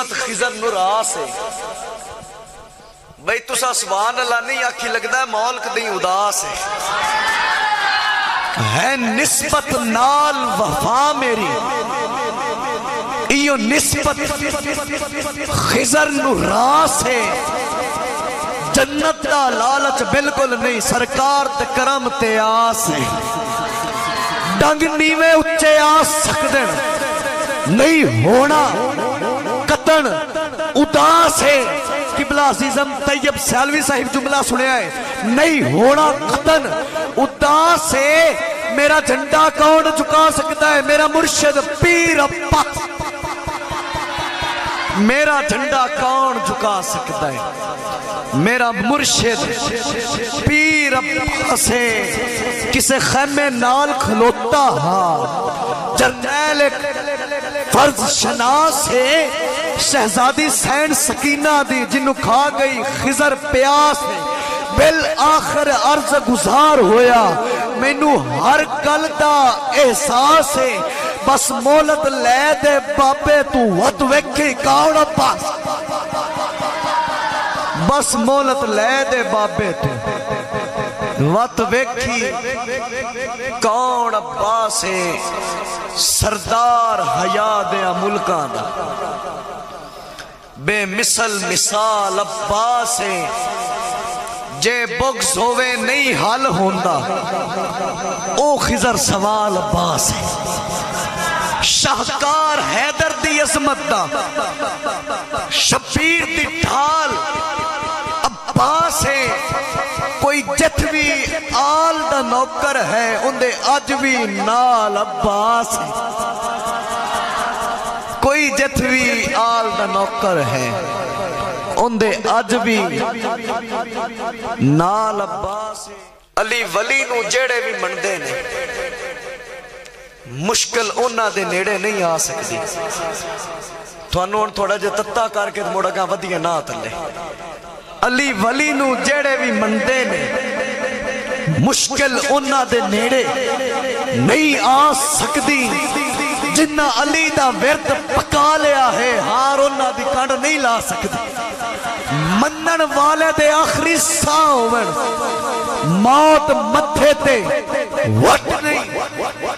निस्बत खिजर नु रास है। बई तुसा सुभान अल्लाह नहीं आखी लगता मौलक दी उदास है। है निस्बत नाल वफा मेरी। इयो निस्बत खिजर नु रास है। जन्नत का लालच बिल्कुल नहीं, सरकार ते करम ते आस है। डंग नीवे उच्चे आ सकते नहीं होना कतन उदास है। किबला अजीजम तैयब सैलवी साहिब जुमला सुनया है। नहीं होना कतन उदास है। मेरा झंडा कौन झुका सकता है? मेरा मुर्शिद पीर अप्पा मेरा झंडा कौन झुका सकता है? मेरा मुर्शिद पीर अब्बा से किसे खैमे नाल खलोता हा। जरनैल फ़र्ज़ शनास है। शहजादी सैन सकीना दी जिन्नु खा गई खिजर प्यास। बिल आखिर अर्ज़ गुजार होया। मैनू हर गल का एहसास है। बस मोहलत लै दे, बाबे, तू वत वेखी कौन पास। बस मोहलत ले दे, बाबे, तू। वत वेखी, कौन अब्बास है? सरदार हया दे मुल्कां दा। बेमिसल मिसाल अब्बास है। जे बुग्स होवे नहीं हल होंदा। ओ खिजर सवाल अब्बास है। शाहकार हैदर दी अजमत दा। शबीर दी ढाल अब्बास है। कोई जिथ भी आल दा नौकर है उनदे अज भी नाल अब्बास है। कोई जथवी, आल का नौकर है। उनके अज भी नाल अब्बास अली वली जेड़े भी मनते हैं मुश्किल उन्होंने नेड़े नहीं आ सकती थानू हम थोड़ा जहा तत्ता करके मुड़ अगर वधिया ना थले अली वली जेड़े भी मनते हैं मुश्किल उन्होंने नेड़े नहीं आ सकती जिन्ना अली का विरत पका लिया है, हार उन्हों की कंड नहीं ला सकती मन वाले दे आखिरी सह हो मौत मथे ते वट नहीं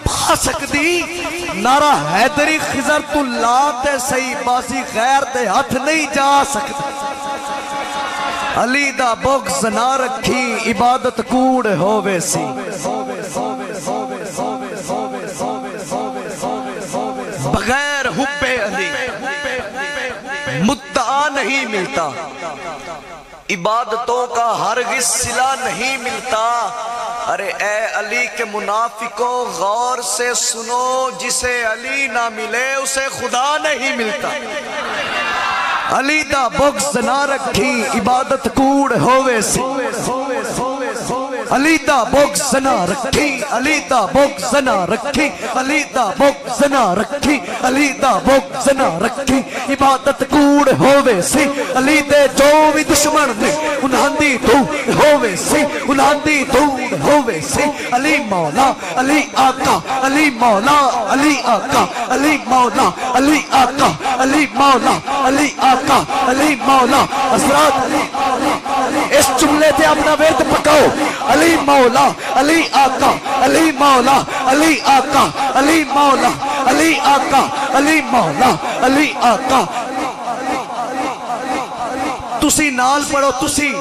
पा सकती नारा हैदरी खिजर तू ला ते सही बासी गैर ते हथ नहीं जा सकती अली दा बुग्ज ना रखी इबादत कूड़ होवे सी। अली मुद्दा नहीं मिलता। इबादतों का हर सिला नहीं मिलता। अरे ए अली के मुनाफिकों, गौर से सुनो, जिसे अली ना मिले, उसे खुदा नहीं मिलता। अली दा बुग्ज ना रखी, इबादत कूड़ होवे सी। अली दा बुग्ज ना रखी अली दा बुग्ज ना रखी अली दा बुग्ज ना रखी अली दा बुग्ज ना रखी। इबादत कूड़ होवे सी अली दे जो भी दुश्मन ने उन्हां दी तू होवे सी, उन्हां दी तू होवे सी। अली मौला, अली आका, अली मौला, अली आका, अली मौला, अली आका, अली मौला, अली आका, अली मौला, हज़रत अली इस जुमले ते अपना वेद पकाओ अली मौला अली आका अली मौला अली आका अली मौला अली आका अली मौला अली आका ਤੁਸੀਂ ਨਾਲ ਪੜੋ ਤੁਸੀਂ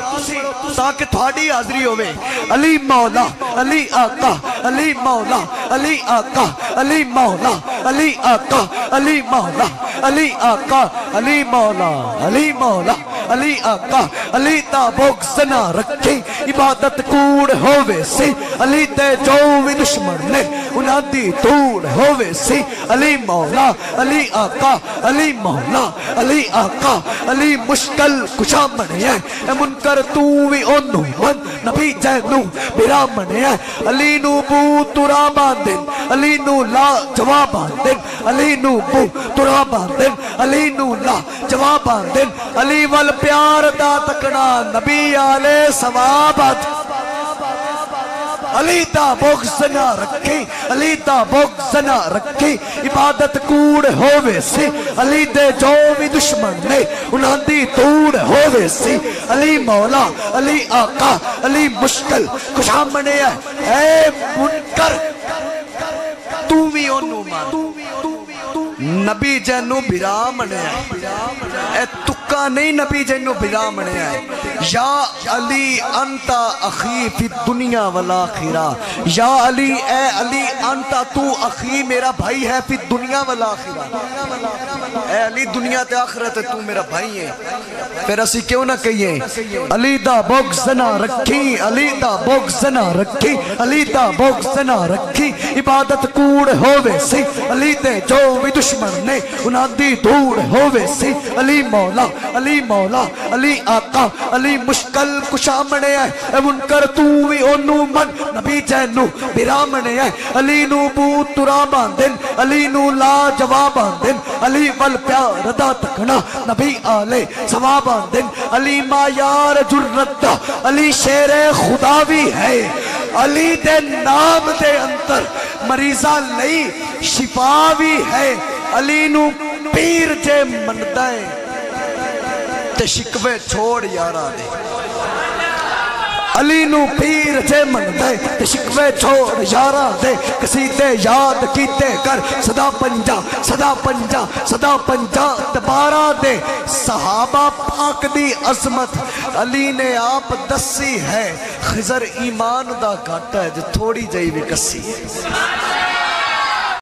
ਤਾਂ ਕਿ ਤੁਹਾਡੀ ਹਾਜ਼ਰੀ ਹੋਵੇ ਅਲੀ ਮੌਲਾ ਅਲੀ ਆਕਾ ਅਲੀ ਮੌਲਾ ਅਲੀ ਆਕਾ ਅਲੀ ਮੌਲਾ ਅਲੀ ਆਕਾ ਅਲੀ ਮੌਲਾ ਅਲੀ ਆਕਾ ਅਲੀ ਮੌਲਾ ਅਲੀ ਮੌਲਾ अली आका अली ता बोक्स ना रखे, इबादत कूड़ होवे सी अली ते जो भी दुश्मन ने उना दी तूड़ होवे सी, अली मौला अली आका अली मौला अली आका अली मुश्किल कुशा मणिया ए मुनकर तू भी ओनु मन, नबी जैनु बिरा मणिया अली नु बू तुरा बांधे, अली नु ला जवाब बांधे, अली नु बू तुरा बांधे अली नूला जवाब आंदे अली वल प्यार दा तकना नबी आले सवाब अली दा बुग्ज ना रखी, अली दा बुग्ज ना रखी, इबादत कूड़ होवे सी। अली दे जो भी दुश्मन ने उनांदी दी तूड़ होवे सी। अली मौला, अली आका, अली मुश्किल कुछ खुशामने है ए मुनकर, तू भी ओनू मान नबी जैनू बिरा मनिया ए तुक्का नहीं नबी जैनू बिरा मनिया या अली अंता अखी फ़ी दुनिया वाला खीरा या अली, ए अली अंता, तू अखी मेरा भाई है फ़ी दुनिया वाला खीरा ए अली, दुनिया ते आखिरत तू मेरा भाई है। फिर असि क्यों ना कहिए, अली दा बुग़्ज़ ना रखी, अली दा बुग़्ज़ ना रखी, अली दा बुग़्ज़ ना रखी, इबादत कूड़ होवे सी, अली दे जो भी दुश्मन ने उन्हां दी धूड़ होवे सी, अली मौला अली मौला, अली आका, अली मुश्किल कुशामणे है ए मुनकर तू भी ओनू मन नबी जैनू बिरामणे है अली नू बू तुरा बांधन अली नू ला जवाब बांधन अली वल प्यार दा तकना नबी आले सवा बांधन अली मायार जुर्रत दा अली शेरे खुदा भी है अली दे नाम दे अंतर मरीजा नहीं शिफा भी है अली नू पीर जे मनदा है ते शिकवे छोड़ यारा दे। अली नू पीर जे मनदा है ते शिकवे छोड़ यारा दे। कसीदे याद कीते कर, सदा पंजा सदा पंजा सदा पंजा दबारा दे। सहाबा पाक दी अजमत अली ने आप दसी है, खिजर ईमान दा घाटा है, जो थोड़ी जही भी कसी है।